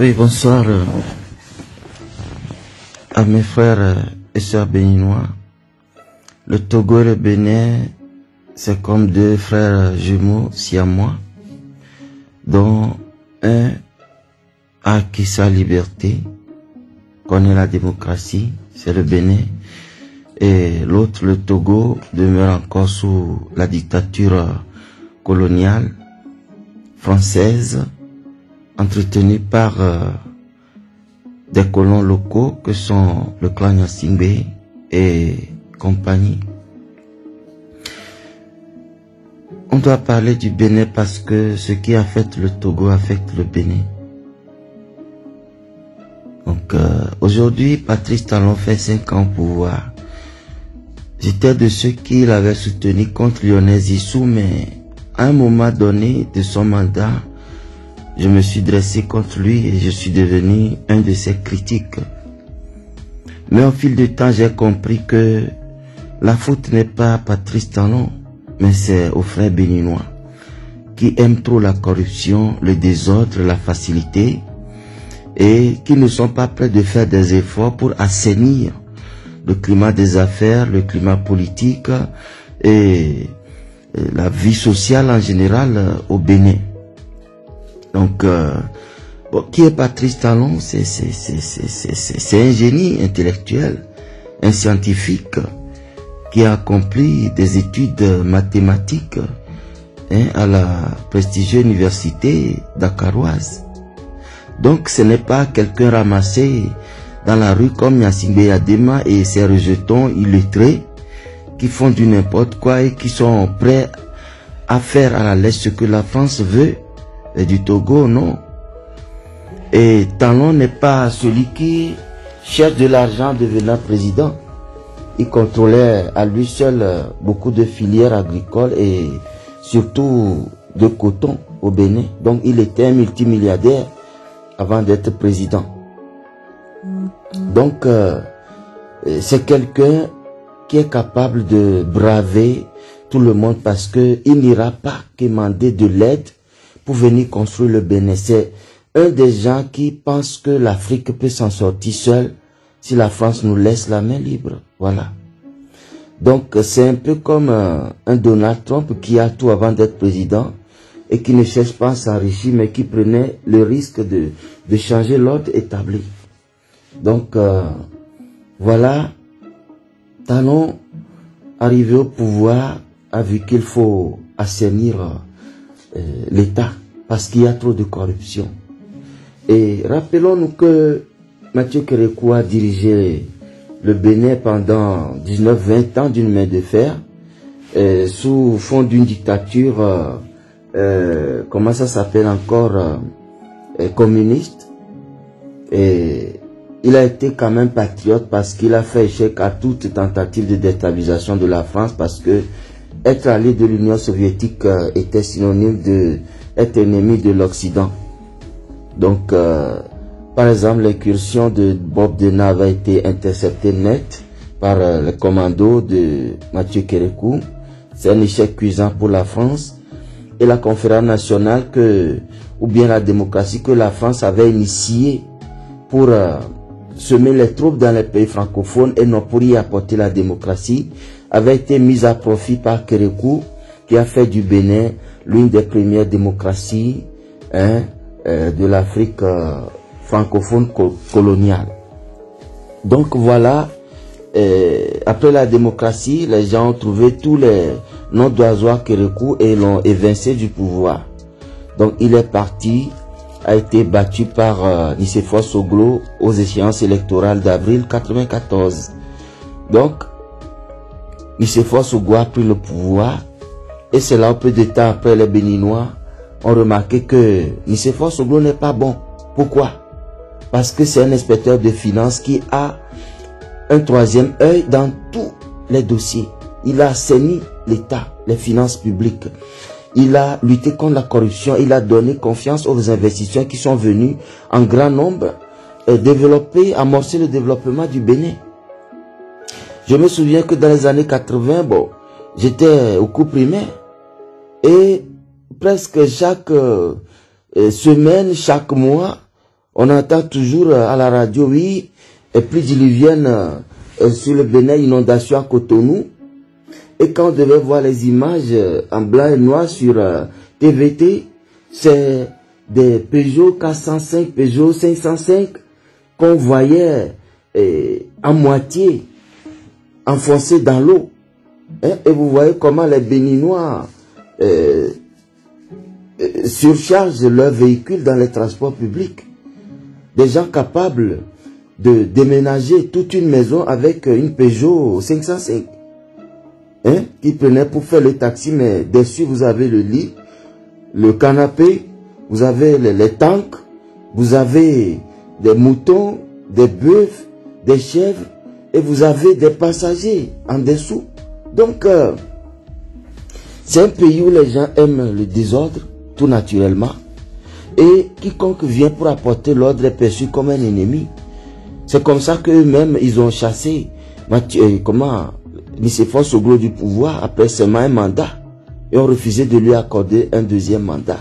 Oui, bonsoir euh, à mes frères euh, et sœurs béninois. Le Togo et le Bénin, c'est comme deux frères jumeaux siamois, dont un a acquis sa liberté, connaît la démocratie, c'est le Bénin, et l'autre, le Togo, demeure encore sous la dictature coloniale française, entretenue par euh, des colons locaux que sont le clan Yassingbe et compagnie. On doit parler du Bénin parce que ce qui affecte le Togo affecte le Bénin. Donc euh, aujourd'hui, Patrice Talon fait cinq ans au pouvoir. J'étais de ceux qui l'avaient soutenu contre Lionel Zissou, mais à un moment donné de son mandat, je me suis dressé contre lui et je suis devenu un de ses critiques. Mais au fil du temps, j'ai compris que la faute n'est pas à Patrice Talon, mais c'est aux frères béninois qui aiment trop la corruption, le désordre, la facilité et qui ne sont pas prêts de faire des efforts pour assainir le climat des affaires, le climat politique et la vie sociale en général au Bénin. Donc, euh, bon, qui est Patrice Talon C'est un génie intellectuel, un scientifique qui a accompli des études mathématiques hein, à la prestigieuse université dakaroise. Donc ce n'est pas quelqu'un ramassé dans la rue comme Yassingbe Yadema et ses rejetons illettrés qui font du n'importe quoi et qui sont prêts à faire à la lettre ce que la France veut et du Togo, non. Et Talon n'est pas celui qui cherche de l'argent devenant président. Il contrôlait à lui seul beaucoup de filières agricoles et surtout de coton au Bénin. Donc il était un multimilliardaire avant d'être président. Donc euh, c'est quelqu'un qui est capable de braver tout le monde parce que il n'ira pas demander de l'aide pour venir construire le Bénin. C'est un des gens qui pensent que l'Afrique peut s'en sortir seule si la France nous laisse la main libre. Voilà. Donc c'est un peu comme euh, un Donald Trump qui a tout avant d'être président et qui ne cherche pas à s'enrichir mais qui prenait le risque de, changer l'ordre établi. Donc euh, voilà, Talon arrivé au pouvoir a vu qu'il faut assainir euh, l'État parce qu'il y a trop de corruption. Et rappelons-nous que Mathieu Kérékou a dirigé le Bénin pendant 19-20 ans d'une main de fer, euh, sous fond d'une dictature, euh, euh, comment ça s'appelle encore, euh, communiste. Et il a été quand même patriote parce qu'il a fait échec à toute tentative de déstabilisation de la France parce que être allié de l'Union soviétique était synonyme de être ennemi de l'Occident. Donc, par exemple, l'incursion de Bob Denave a été interceptée net par euh, le commando de Mathieu Kérékou. C'est un échec cuisant pour la France et la conférence nationale que, ou bien la démocratie que la France avait initiée pour euh, semer les troupes dans les pays francophones et non pour y apporter la démocratie, avait été mise à profit par Kérékou qui a fait du Bénin l'une des premières démocraties hein, euh, de l'Afrique francophone coloniale. Donc voilà, euh, après la démocratie, les gens ont trouvé tous les noms d'oiseaux Kérékou et l'ont évincé du pouvoir. Donc il est parti, a été battu par euh, Nicéphore Soglo aux échéances électorales d'avril 94. Donc, Nicéphore Soglo a pris le pouvoir et c'est là peu de temps après les Béninois ont remarqué que Nicéphore Soglo n'est pas bon. Pourquoi? Parce que c'est un inspecteur de finances qui a un troisième œil dans tous les dossiers. Il a assaini l'État, les finances publiques. Il a lutté contre la corruption. Il a donné confiance aux investisseurs qui sont venus en grand nombre et développer, amorcer le développement du Bénin. Je me souviens que dans les années 80, bon, j'étais au cours primaire et presque chaque euh, semaine, chaque mois, On entend toujours à la radio, oui, et plus diluvienne sur le Bénin, inondation à Cotonou. Et quand on devait voir les images en blanc et noir sur TVT, c'est des Peugeot 405, Peugeot 505 qu'on voyait en moitié enfoncés dans l'eau. Hein, et vous voyez comment les Béninois eh, eh, surchargent leurs véhicules dans les transports publics. Des gens capables de déménager toute une maison avec une Peugeot 505. Hein, qui prenait pour faire le taxi, mais dessus vous avez le lit, le canapé, vous avez les, tanks, vous avez des moutons, des bœufs, des chèvres, et vous avez des passagers en dessous. Donc, euh, c'est un pays où les gens aiment le désordre, tout naturellement. Et quiconque vient pour apporter l'ordre est perçu comme un ennemi. C'est comme ça qu'eux-mêmes, ils ont chassé Mathieu, comment, au gros du pouvoir après seulement un mandat. Et ont refusé de lui accorder un deuxième mandat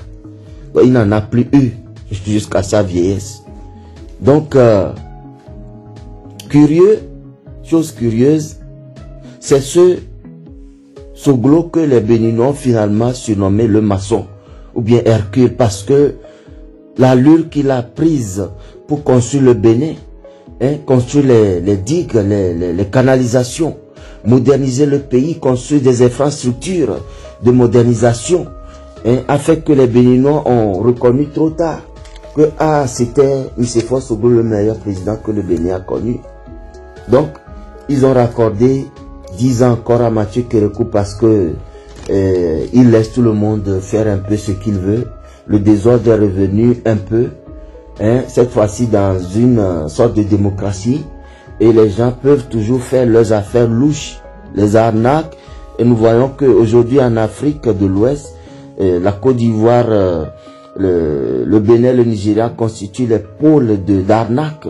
il n'en a plus eu jusqu'à sa vieillesse. Donc, euh, curieux, chose curieuse, c'est ce Soglo que les Béninois finalement surnommé le maçon ou bien Hercule parce que l'allure qu'il a prise pour construire le Bénin, hein, construire les, digues, les, canalisations, moderniser le pays, construire des infrastructures de modernisation, hein, a fait que les Béninois ont reconnu trop tard que ah, c'était M. Sogo le meilleur président que le Bénin a connu. Donc, ils ont raccordé 10 ans encore à Mathieu Kérekou parce que euh, il laisse tout le monde faire un peu ce qu'il veut. Le désordre est revenu un peu, hein, cette fois-ci dans une euh, sorte de démocratie. Et les gens peuvent toujours faire leurs affaires louches, les arnaques. Et nous voyons qu'aujourd'hui en Afrique de l'Ouest, la Côte d'Ivoire, euh, le, le, Bénin, le Nigeria constituent les pôles d'arnaque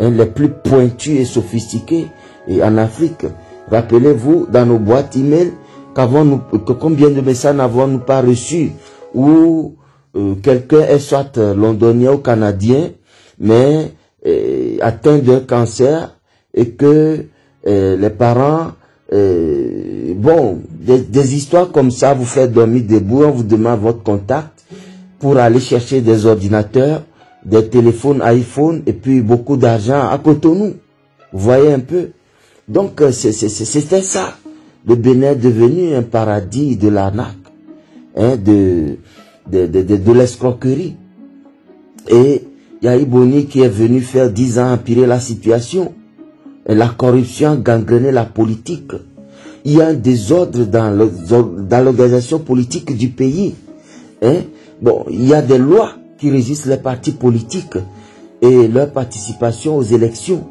hein, les plus pointus et sophistiqués et en Afrique. Rappelez-vous, dans nos boîtes email, qu'avons nous, que combien de messages n'avons-nous pas reçus? Où euh, quelqu'un est soit londonien ou canadien, mais euh, atteint d'un cancer et que les parents euh, bon, des, histoires comme ça vous faites dormir debout, on vous demande votre contact pour aller chercher des ordinateurs, des téléphones iPhone et puis beaucoup d'argent à Cotonou. Vous voyez un peu? Donc euh, c'était ça. Le Bénin est devenu un paradis de l'arnaque, hein, de, de, de, de, l'escroquerie. Et il y a Iboni qui est venu faire dix ans empirer la situation la corruption a gangréné la politique. Il y a un désordre dans l'organisation politique du pays. Hein? Bon, il y a des lois qui régissent les partis politiques et leur participation aux élections.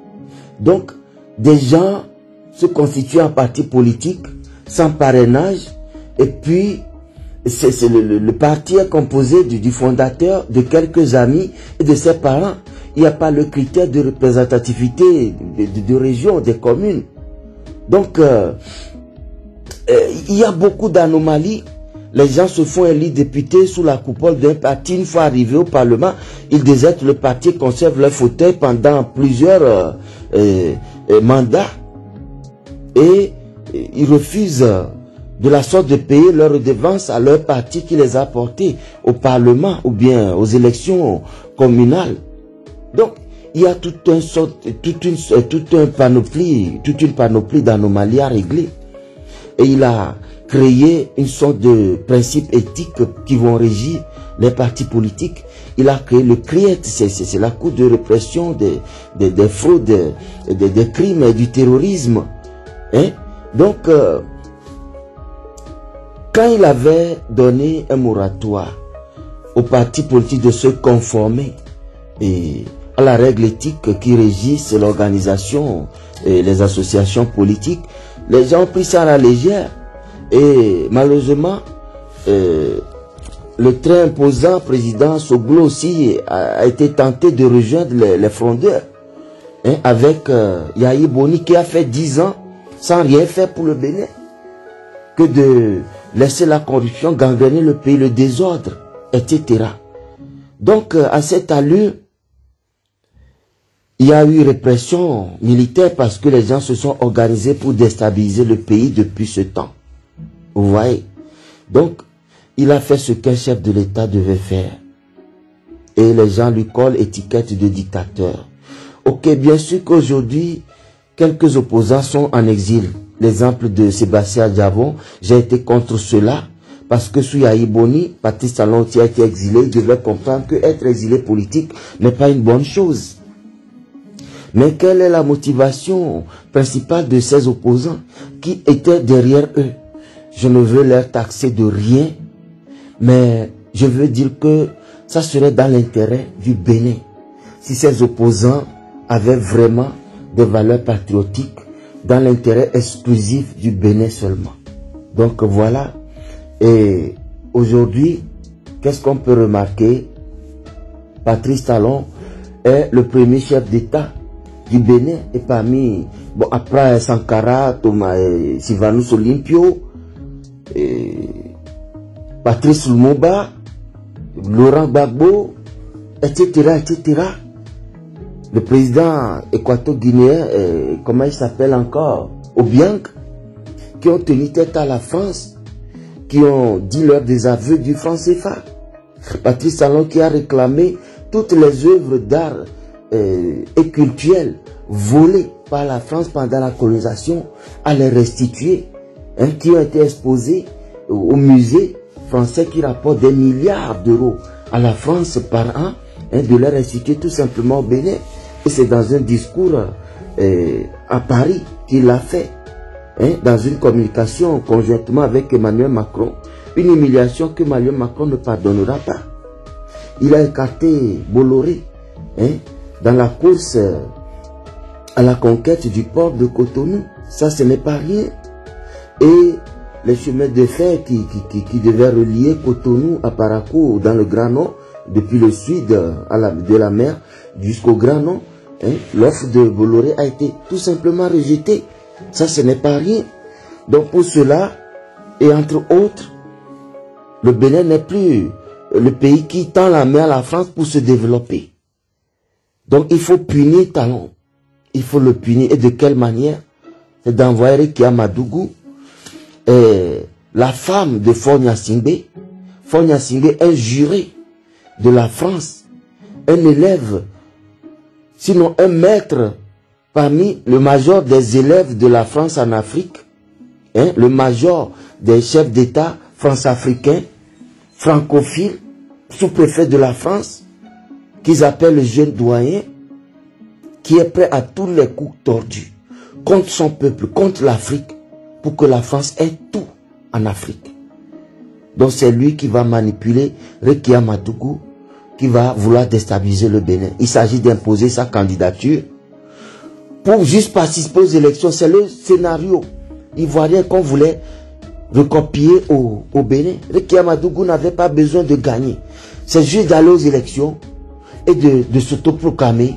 Donc, des gens se constituent en parti politique sans parrainage et puis le, parti est composé du, fondateur, de quelques amis et de ses parents. Il n'y a pas le critère de représentativité de, région, des communes. Donc, euh, euh, il y a beaucoup d'anomalies. Les gens se font élire députés sous la coupole d'un parti. Une fois arrivés au Parlement, ils désertent le parti, conservent leur fauteuil pendant plusieurs euh, mandats. Et ils refusent de la sorte de payer leur redevance à leur parti qui les a portés au Parlement ou bien aux élections communales. Donc, il y a toute, un sorte, une, un panoplie, toute une panoplie d'anomalies à régler. Et il a créé une sorte de principes éthiques qui vont régir les partis politiques. Il a créé le CRIET, c'est la Cour de répression des, des, des fraudes, des, crimes et du terrorisme. Hein? Donc, euh, quand il avait donné un moratoire aux partis politiques de se conformer à la règle éthique qui régisse l'organisation et les associations politiques, les gens ont pris ça à la légère. Et malheureusement, euh, le très imposant président Soglo aussi a, été tenté de rejoindre les, frondeurs hein, avec euh, Boni qui a fait dix ans sans rien faire pour le Bénin que de laisser la corruption gangréner le pays, le désordre, etc. Donc, euh, à cette allure, il y a eu répression militaire parce que les gens se sont organisés pour déstabiliser le pays depuis ce temps. Vous voyez Donc, il a fait ce qu'un chef de l'État devait faire. Et les gens lui collent étiquette de dictateur. Ok, bien sûr qu'aujourd'hui, quelques opposants sont en exil. L'exemple de Sébastien Diavon, j'ai été contre cela parce que sous Yaïboni, Patrice Talon qui a été exilé, il devait comprendre que être exilé politique n'est pas une bonne chose. Mais quelle est la motivation principale de ces opposants qui étaient derrière eux? Je ne veux leur taxer de rien, mais je veux dire que ça serait dans l'intérêt du Bénin. Si ces opposants avaient vraiment des valeurs patriotiques dans l'intérêt exclusif du Bénin seulement. Donc voilà. Et aujourd'hui, qu'est-ce qu'on peut remarquer? Patrice Talon est le premier chef d'État du Bénin et parmi, bon, après Sankara, Thomas et Sivanus Olympio, et Patrice Lumumba, Laurent Gbagbo, etc., etc. Le président équato-guinéen, euh, comment il s'appelle encore, Obiang, qui ont tenu tête à la France, qui ont dit leur désaveu du franc CFA. Patrice Talon qui a réclamé toutes les œuvres d'art euh, et culturelles volées par la France pendant la colonisation à les restituer, hein, qui ont été exposées au musée français qui rapporte des milliards d'euros à la France par an, hein, de les restituer tout simplement au Bénin. Et c'est dans un discours euh, à Paris qu'il l'a fait, hein, dans une communication conjointement avec Emmanuel Macron, une humiliation que Emmanuel Macron ne pardonnera pas. Il a écarté Bolloré hein, dans la course à la conquête du port de Cotonou. Ça, ce n'est pas rien. Et les chemins de fer qui, qui, devaient relier Cotonou à Parakou dans le Grand Nord, depuis le sud de la mer jusqu'au Grand Nord, hein, l'offre de Bolloré a été tout simplement rejetée. Ça, ce n'est pas rien. Donc pour cela, et entre autres, le Bénin n'est plus le pays qui tend la main à la France pour se développer. Donc il faut punir Talon. Il faut le punir. Et de quelle manière? C'est d'envoyer Rekia Madougou, et la femme de Fonya Singbe. Fonya Singbe est juré de la France, un élève, sinon un maître parmi le major des élèves de la France en Afrique, hein, le major des chefs d'État france-africains, francophiles, sous-préfet de la France, qu'ils appellent le jeune doyen, qui est prêt à tous les coups tordus contre son peuple, contre l'Afrique, pour que la France ait tout en Afrique. Donc c'est lui qui va manipuler Rekia Madougou, qui va vouloir déstabiliser le Bénin. Il s'agit d'imposer sa candidature pour juste participer aux élections. C'est le scénario ivoirien qu'on voulait recopier au, au Bénin. Rekia Madougou n'avait pas besoin de gagner. C'est juste d'aller aux élections et de, de s'autoproclamer.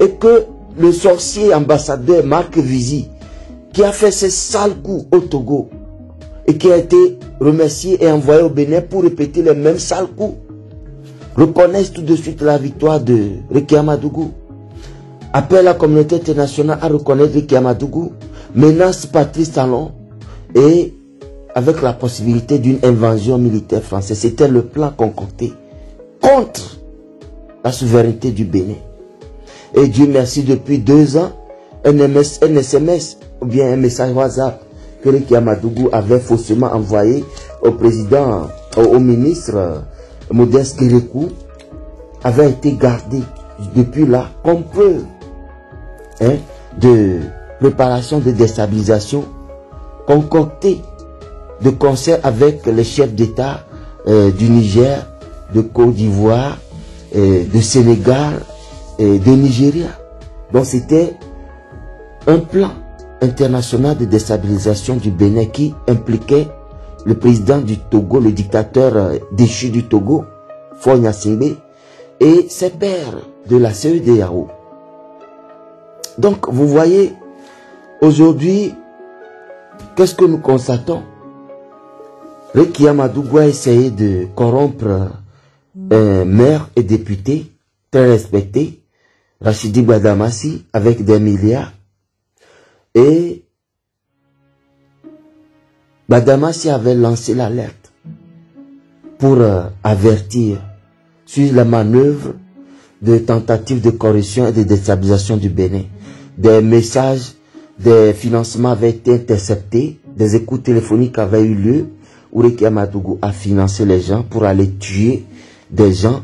Et que le sorcier ambassadeur Marc Vizy, qui a fait ses sales coups au Togo, et qui a été remercié et envoyé au Bénin pour répéter les mêmes sales coups, reconnaissent tout de suite la victoire de Rekia Madougou. Appelle la communauté internationale à reconnaître Rekia Madougou, menace Patrice Talon et avec la possibilité d'une invasion militaire française. C'était le plan concocté contre la souveraineté du Bénin. Et Dieu merci, depuis deux ans, un, MS, un SMS ou bien un message WhatsApp que le Kiamadougou avait faussement envoyé au président, au, ministre Modeste Kérékou, avait été gardé depuis là comme preuve hein, de préparation de déstabilisation concoctée de concert avec les chefs d'État euh, du Niger, de Côte d'Ivoire, euh, de Sénégal et de Nigeria. Donc c'était un plan international de déstabilisation du Bénin qui impliquait le président du Togo, le dictateur euh, déchu du Togo, Fonya Singbe, et ses pairs de la CEDEAO. Donc, vous voyez, aujourd'hui, qu'est-ce que nous constatons? Rekia Amadougou a essayé de corrompre un maire et député très respecté, Rachidi Badamassi avec des milliards. Et Badamassi avait lancé l'alerte pour euh, avertir sur la manœuvre de tentatives de corruption et de déstabilisation du Bénin. Des messages, des financements avaient été interceptés, des écoutes téléphoniques avaient eu lieu. Ureki Amadougou a financé les gens pour aller tuer des gens,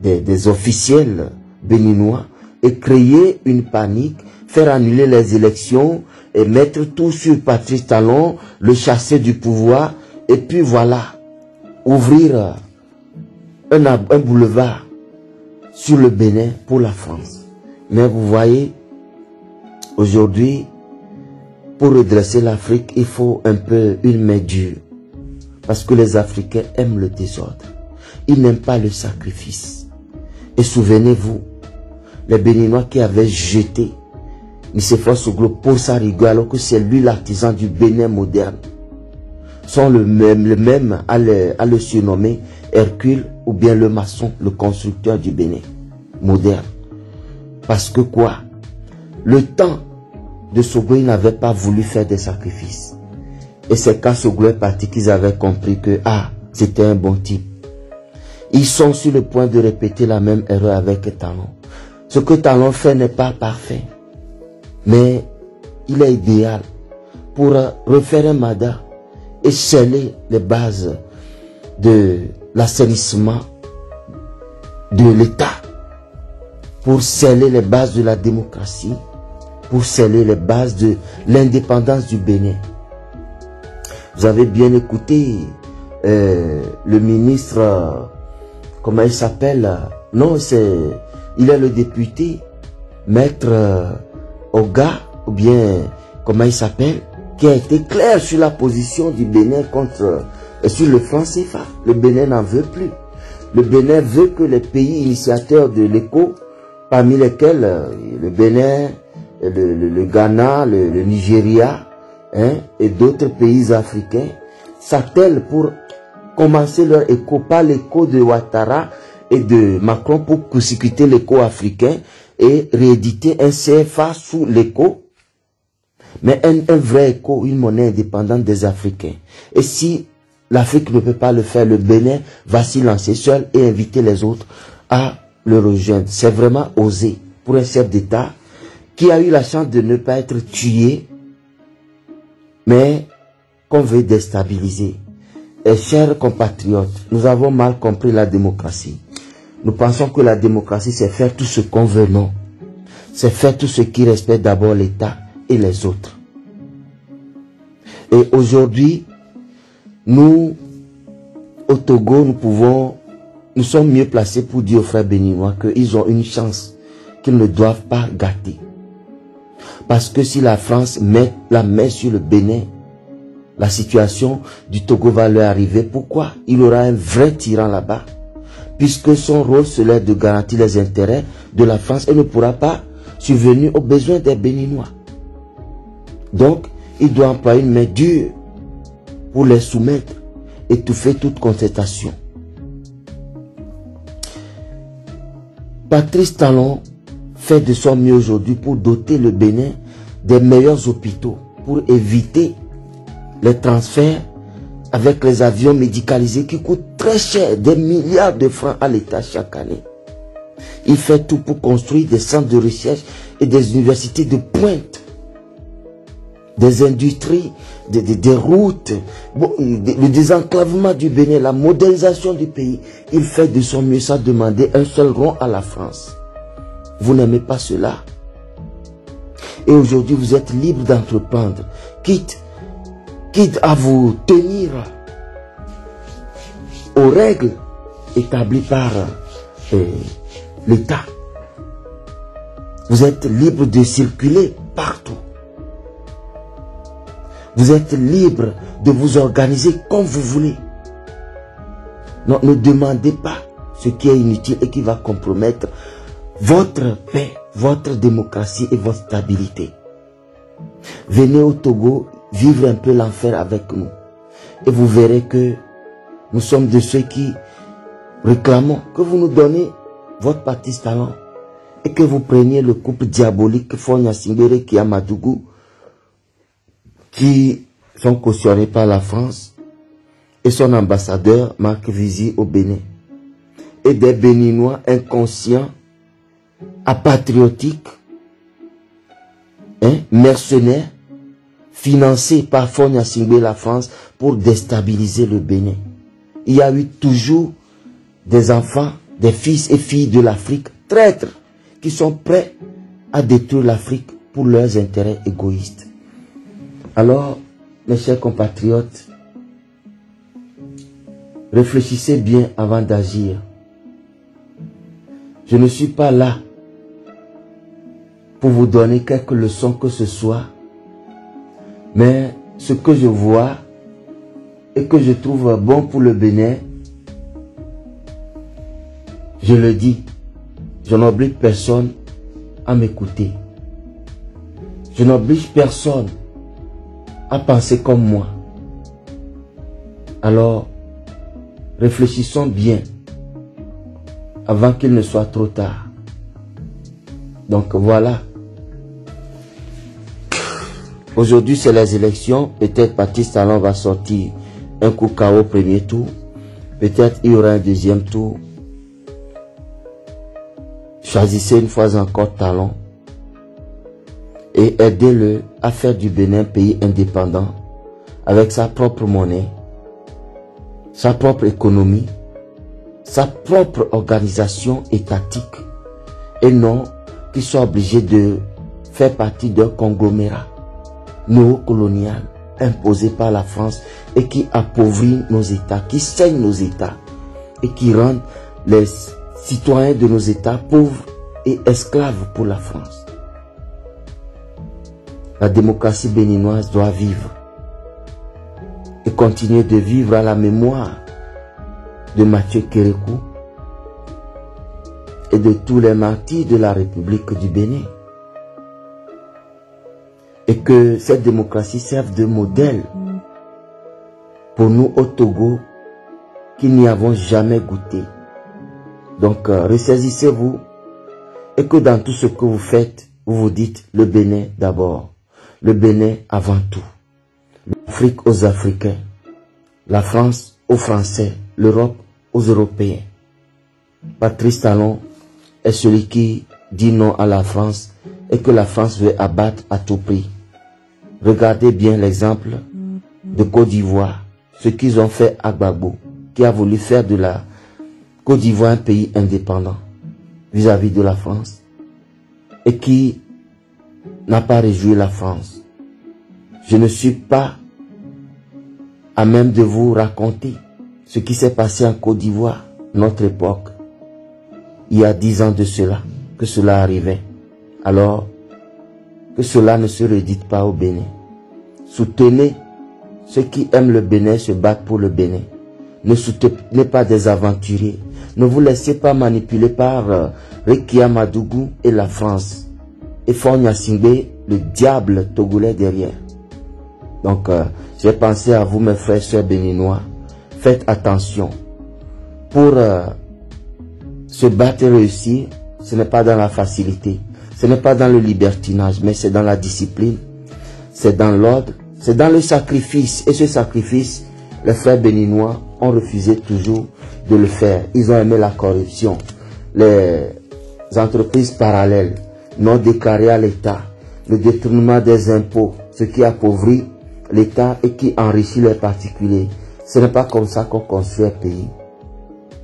des officiels béninois et créer une panique, faire annuler les élections et mettre tout sur Patrice Talon, le chasser du pouvoir et puis voilà, ouvrir un, boulevard sur le Bénin pour la France. Mais vous voyez, aujourd'hui, pour redresser l'Afrique, il faut un peu une main dure. Parce que les Africains aiment le désordre. Ils n'aiment pas le sacrifice. Et souvenez-vous, les Béninois qui avaient jeté au groupe pour sa rigueur alors que c'est lui l'artisan du Bénin moderne, sont le même, le même à le, surnommer Hercule ou bien le maçon, le constructeur du Bénin moderne. Parce que quoi? Le temps de Sogo, il n'avait pas voulu faire des sacrifices. Et c'est quand Sogo est parti qu'ils avaient compris que, ah, c'était un bon type. Ils sont sur le point de répéter la même erreur avec Talon. Ce que Talon fait n'est pas parfait. Mais il est idéal pour refaire un mandat et sceller les bases de l'assainissement de l'État, pour sceller les bases de la démocratie, pour sceller les bases de l'indépendance du Bénin. Vous avez bien écouté euh, le ministre, comment il s'appelle? Non, c'est, il est le député, maître Oga, ou bien, comment il s'appelle, qui a été clair sur la position du Bénin contre sur le franc CFA. Le Bénin n'en veut plus. Le Bénin veut que les pays initiateurs de l'éco, parmi lesquels euh, le Bénin, le, Ghana, le, Nigeria hein, et d'autres pays africains, s'attellent pour commencer leur éco, pas l'éco de Ouattara et de Macron pour consécuter l'éco africain et rééditer un CFA sous l'éco, mais un, vrai éco, une monnaie indépendante des Africains. Et si L'Afrique ne peut pas le faire. Le Bénin va s'y lancer seul et inviter les autres à le rejoindre. C'est vraiment osé pour un chef d'État qui a eu la chance de ne pas être tué, mais qu'on veut déstabiliser. Et chers compatriotes, nous avons mal compris la démocratie. Nous pensons que la démocratie, c'est faire tout ce qu'on veut, non. C'est faire tout ce qui respecte d'abord l'État et les autres. Et aujourd'hui, nous, au Togo, nous pouvons, nous sommes mieux placés pour dire aux frères béninois qu'ils ont une chance qu'ils ne doivent pas gâter. Parce que si la France met la main sur le Bénin, la situation du Togo va leur arriver. Pourquoi? Il aura un vrai tyran là-bas. Puisque son rôle serait de garantir les intérêts de la France et ne pourra pas subvenir aux besoins des Béninois. Donc, il doit employer une main dure pour les soumettre, étouffer toute concertation. Patrice Talon fait de son mieux aujourd'hui pour doter le Bénin des meilleurs hôpitaux, pour éviter les transferts avec les avions médicalisés qui coûtent très cher, des milliards de francs à l'État chaque année. Il fait tout pour construire des centres de recherche et des universités de pointe des industries, des, routes, le désenclavement du Bénin, la modernisation du pays. Il fait de son mieux sans demander un seul rond à la France. Vous n'aimez pas cela? Et aujourd'hui, vous êtes libre d'entreprendre, quitte, quitte à vous tenir aux règles établies par euh, l'État. Vous êtes libre de circuler partout. Vous êtes libre de vous organiser comme vous voulez. Ne demandez pas ce qui est inutile et qui va compromettre votre paix, votre démocratie et votre stabilité. Venez au Togo vivre un peu l'enfer avec nous. Et vous verrez que nous sommes de ceux qui réclamons que vous nous donnez votre parti talent et que vous preniez le couple diabolique Fonya Simbere qui Madougou, qui sont cautionnés par la France, et son ambassadeur Marc Vizy au Bénin, et des Béninois inconscients, apatriotiques, hein, mercenaires, financés par Fonya Singbe la France pour déstabiliser le Bénin. Il y a eu toujours des enfants, des fils et filles de l'Afrique, traîtres, qui sont prêts à détruire l'Afrique pour leurs intérêts égoïstes. Alors, mes chers compatriotes, réfléchissez bien avant d'agir. Je ne suis pas là pour vous donner quelques leçons que ce soit, mais ce que je vois et que je trouve bon pour le Bénin, je le dis, je n'oblige personne à m'écouter. Je n'oblige personne à penser comme moi. Alors, réfléchissons bien avant qu'il ne soit trop tard. Donc voilà. Aujourd'hui, c'est les élections. Peut-être Baptiste Talon va sortir un coup KO au premier tour. Peut-être il y aura un deuxième tour. Choisissez une fois encore Talon et aidez-le à faire du Bénin un pays indépendant avec sa propre monnaie, sa propre économie, sa propre organisation étatique et non qu'il soit obligé de faire partie d'un conglomérat néocolonial imposé par la France et qui appauvrit nos États, qui saigne nos États et qui rend les citoyens de nos États pauvres et esclaves pour la France. La démocratie béninoise doit vivre et continuer de vivre à la mémoire de Mathieu Kérékou et de tous les martyrs de la République du Bénin. Et que cette démocratie serve de modèle pour nous au Togo qui n'y avons jamais goûté. Donc, euh, ressaisissez-vous et que dans tout ce que vous faites, vous vous dites le Bénin d'abord, le Bénin avant tout, l'Afrique aux Africains, la France aux Français, l'Europe aux Européens. Patrice Talon est celui qui dit non à la France et que la France veut abattre à tout prix. Regardez bien l'exemple de Côte d'Ivoire, ce qu'ils ont fait à Gbagbo, qui a voulu faire de la Côte d'Ivoire un pays indépendant vis-à-vis -vis de la France et qui n'a pas réjoui la France. Je ne suis pas à même de vous raconter ce qui s'est passé en Côte d'Ivoire, notre époque, il y a dix ans de cela, que cela arrivait. Alors, que cela ne se redite pas au Bénin. Soutenez ceux qui aiment le Bénin se battent pour le Bénin. Ne soutenez pas des aventuriers. Ne vous laissez pas manipuler par euh, et la France. Et Fonya Singbe, le diable togolais derrière. Donc, euh, j'ai pensé à vous, mes frères et sœurs béninois faites attention. Pour euh, se battre et réussir, ce n'est pas dans la facilité, ce n'est pas dans le libertinage, mais c'est dans la discipline, c'est dans l'ordre, c'est dans le sacrifice. Et ce sacrifice, les frères béninois ont refusé toujours de le faire. Ils ont aimé la corruption, les entreprises parallèles, non déclarées à l'État, le détournement des impôts, ce qui appauvrit l'État et qui enrichit les particuliers. Ce n'est pas comme ça qu'on construit un pays.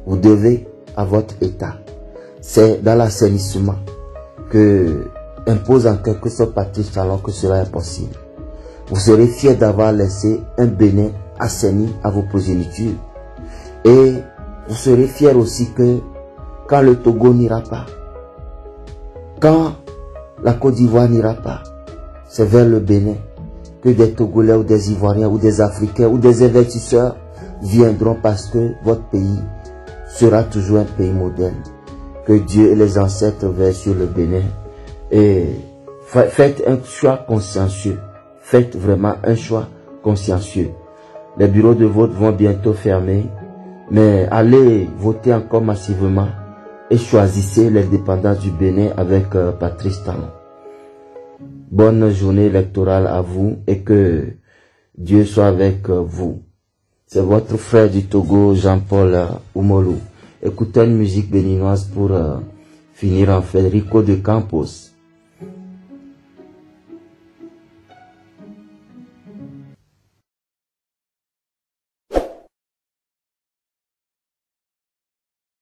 Vous devez à votre État. C'est dans l'assainissement que impose en quelque sorte Patrice alors que cela est possible. Vous serez fier d'avoir laissé un Bénin assaini à vos progénitures. Et vous serez fier aussi que quand le Togo n'ira pas, quand la Côte d'Ivoire n'ira pas, c'est vers le Bénin que des Togolais ou des Ivoiriens ou des Africains ou des investisseurs viendront parce que votre pays sera toujours un pays modèle que Dieu et les ancêtres veillent sur le Bénin. Et faites un choix consciencieux. Faites vraiment un choix consciencieux. Les bureaux de vote vont bientôt fermer, mais allez voter encore massivement et choisissez l'indépendance du Bénin avec euh, Patrice Talon. Bonne journée électorale à vous et que Dieu soit avec euh, vous. C'est votre frère du Togo, Jean-Paul euh, Oumolou. Écoutons une musique béninoise pour euh, finir en Federico de Campos.